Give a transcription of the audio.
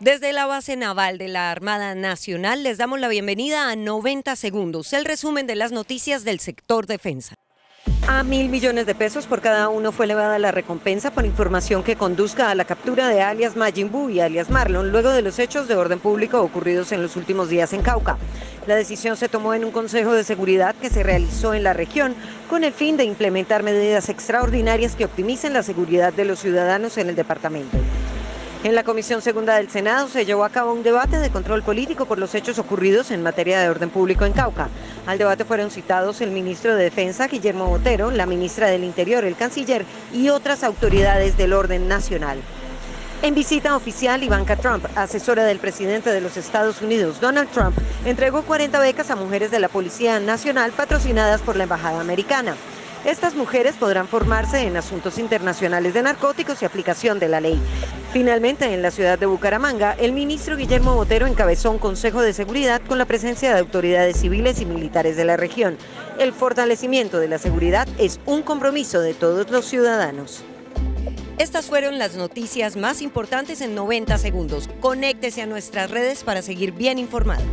Desde la base naval de la Armada Nacional les damos la bienvenida a 90 segundos, el resumen de las noticias del sector defensa. A mil millones de pesos por cada uno fue elevada la recompensa por información que conduzca a la captura de alias Majin y alias Marlon luego de los hechos de orden público ocurridos en los últimos días en Cauca. La decisión se tomó en un consejo de seguridad que se realizó en la región con el fin de implementar medidas extraordinarias que optimicen la seguridad de los ciudadanos en el departamento. En la Comisión Segunda del Senado se llevó a cabo un debate de control político por los hechos ocurridos en materia de orden público en Cauca. Al debate fueron citados el ministro de Defensa, Guillermo Botero, la ministra del Interior, el canciller y otras autoridades del orden nacional. En visita oficial, Ivanka Trump, asesora del presidente de los Estados Unidos, Donald Trump, entregó 40 becas a mujeres de la Policía Nacional patrocinadas por la Embajada Americana. Estas mujeres podrán formarse en asuntos internacionales de narcóticos y aplicación de la ley. Finalmente, en la ciudad de Bucaramanga, el ministro Guillermo Botero encabezó un consejo de seguridad con la presencia de autoridades civiles y militares de la región. El fortalecimiento de la seguridad es un compromiso de todos los ciudadanos. Estas fueron las noticias más importantes en 90 segundos. Conéctese a nuestras redes para seguir bien informado.